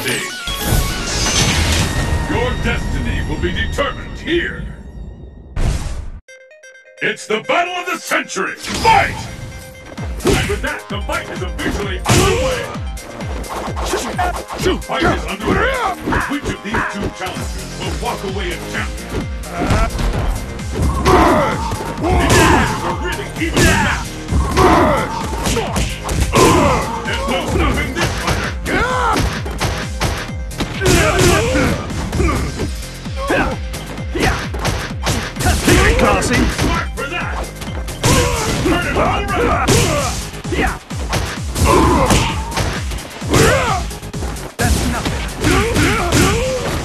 Your destiny will be determined here. It's the battle of the century! Fight! And with that, the fight is officially underway! Two fight is underway! Which of these two challengers will walk away as champion? These guys are really even now.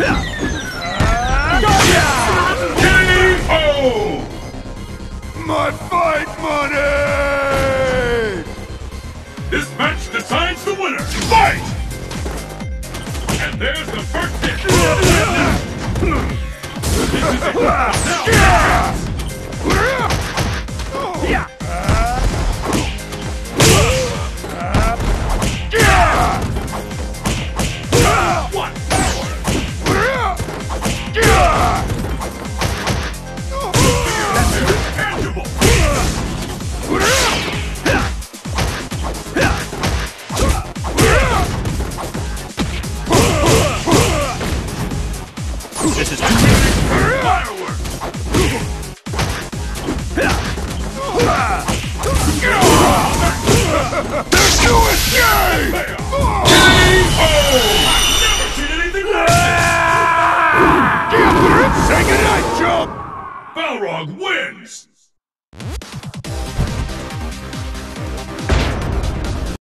KO! My fight money! This match decides the winner! Fight! And there's the first hit! This is Fireworks! There's no escape! KO! Never seen anything like this! Say goodnight, jump! Balrog wins!